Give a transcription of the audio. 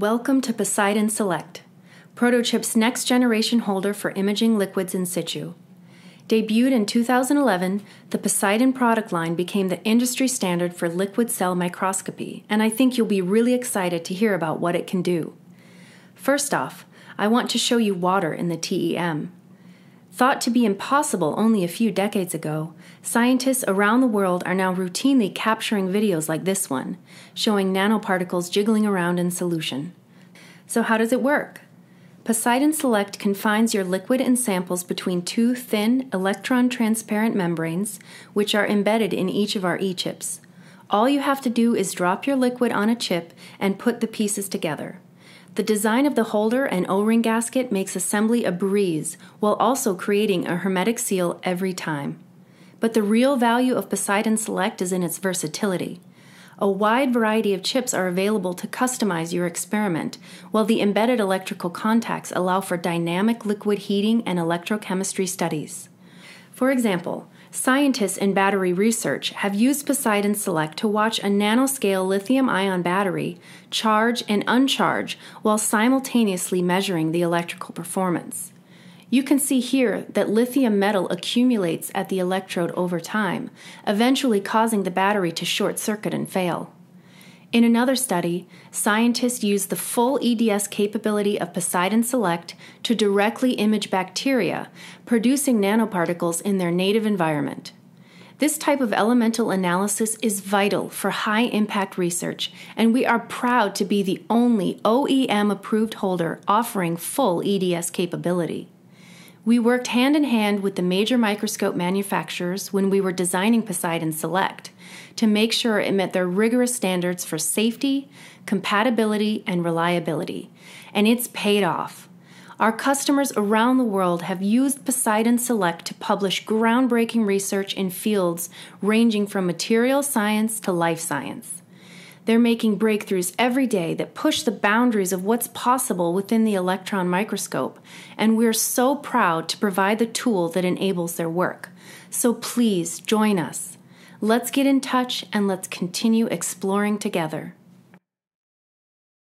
Welcome to Poseidon Select, Protochips' next generation holder for imaging liquids in situ. Debuted in 2011, the Poseidon product line became the industry standard for liquid cell microscopy, and I think you'll be really excited to hear about what it can do. First off, I want to show you water in the TEM. Thought to be impossible only a few decades ago, scientists around the world are now routinely capturing videos like this one, showing nanoparticles jiggling around in solution. So, how does it work? Poseidon Select confines your liquid and samples between two thin, electron transparent membranes, which are embedded in each of our e chips. All you have to do is drop your liquid on a chip and put the pieces together. The design of the holder and O ring gasket makes assembly a breeze while also creating a hermetic seal every time. But the real value of Poseidon Select is in its versatility. A wide variety of chips are available to customize your experiment, while the embedded electrical contacts allow for dynamic liquid heating and electrochemistry studies. For example, Scientists in battery research have used Poseidon Select to watch a nanoscale lithium ion battery charge and uncharge while simultaneously measuring the electrical performance. You can see here that lithium metal accumulates at the electrode over time, eventually causing the battery to short circuit and fail. In another study, scientists used the full EDS capability of Poseidon Select to directly image bacteria, producing nanoparticles in their native environment. This type of elemental analysis is vital for high impact research, and we are proud to be the only OEM approved holder offering full EDS capability. We worked hand in hand with the major microscope manufacturers when we were designing Poseidon Select to make sure it met their rigorous standards for safety, compatibility, and reliability. And it's paid off. Our customers around the world have used Poseidon Select to publish groundbreaking research in fields ranging from material science to life science. They're making breakthroughs every day that push the boundaries of what's possible within the electron microscope, and we're so proud to provide the tool that enables their work. So please join us. Let's get in touch and let's continue exploring together.